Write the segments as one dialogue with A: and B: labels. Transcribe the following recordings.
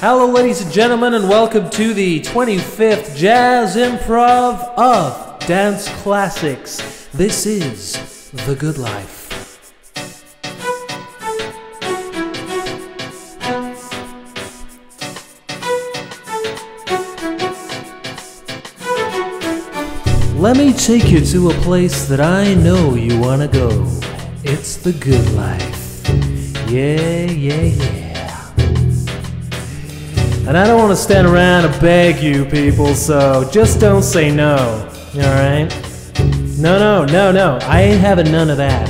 A: Hello, ladies and gentlemen, and welcome to the 25th Jazz Improv of Dance Classics. This is The Good Life. Let me take you to a place that I know you want to go. It's the good life. Yeah, yeah, yeah. And I don't want to stand around and beg you people, so just don't say no. Alright? No, no, no, no. I ain't having none of that.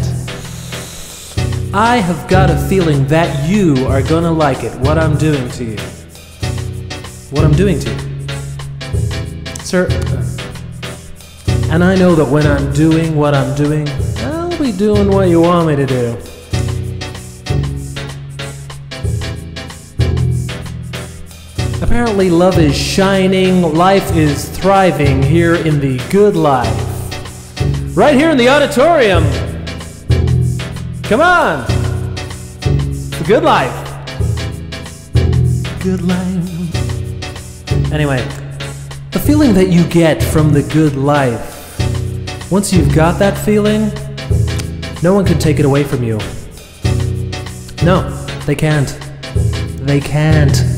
A: I have got a feeling that you are gonna like it, what I'm doing to you. What I'm doing to you. Sir, and I know that when I'm doing what I'm doing, I'll be doing what you want me to do. Apparently, love is shining, life is thriving here in the good life. Right here in the auditorium. Come on! The good life. Good life. Anyway, the feeling that you get from the good life once you've got that feeling, no one can take it away from you. No, they can't. They can't.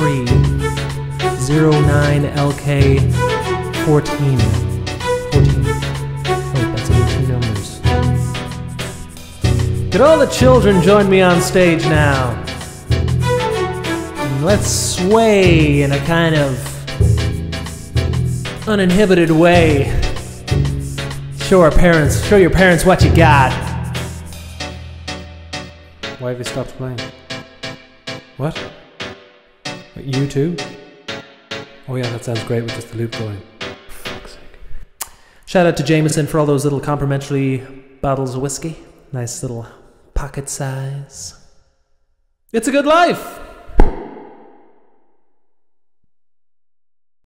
A: 283, 09LK 14. 14. Wait, that's only two numbers. Could all the children join me on stage now? Let's sway in a kind of uninhibited way. Show our parents, show your parents what you got. Why have you stopped playing? What? You too? Oh yeah, that sounds great with just the loop going. Shout out to Jameson for all those little complimentary bottles of whiskey. Nice little pocket size. It's a good life!